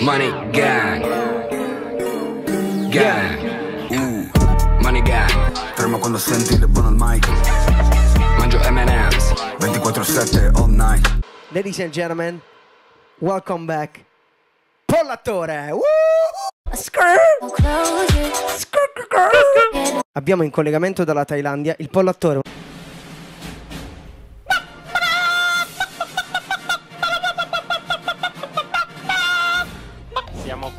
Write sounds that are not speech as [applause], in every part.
Money gang. Gang. Uh. Money gang. Trema quando senti le buone al mic Mangio M&M's. 24-7 all night Ladies and gentlemen, welcome back. Pollattore! Woo! Abbiamo in collegamento dalla Thailandia il Pollattore.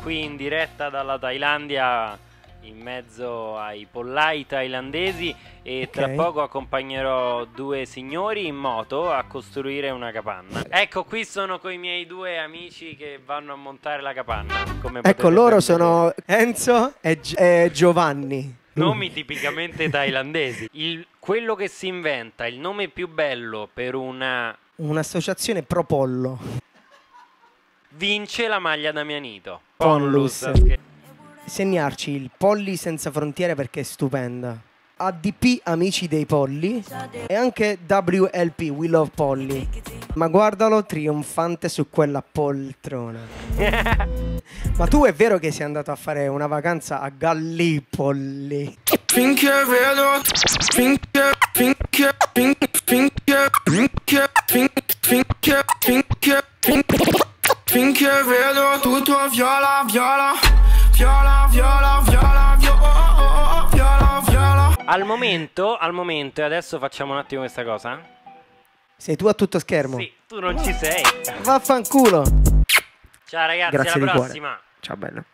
Qui in diretta dalla Thailandia in mezzo ai pollai thailandesi e tra Ok. poco accompagnerò due signori in moto a costruire una capanna. Ecco, qui sono con i miei due amici che vanno a montare la capanna. Ecco, loro sono Enzo e, Gi- e Giovanni. Nomi tipicamente thailandesi. Il- quello che si inventa il nome più bello per una Un'associazione pro pollo. Vince la maglia da Mianito. Ponlus. Segnarci il Polli senza frontiere perché è stupenda. ADP Amici dei Polli e anche WLP We Love Polli. Ma guardalo trionfante su quella poltrona. [laughs] Ma tu è vero che sei andato a fare una vacanza a Gallipoli? Finché vedo Finché Finché Finché Finché Finché Finché Finché Finché viola viola Viola viola viola viola viola viola Al momento, al momento, e adesso facciamo un attimo questa cosa. Sei tu a tutto schermo? Sì, tu non ci sei. Vaffanculo. Ciao ragazzi, Grazie alla di cuore. prossima. Ciao bello.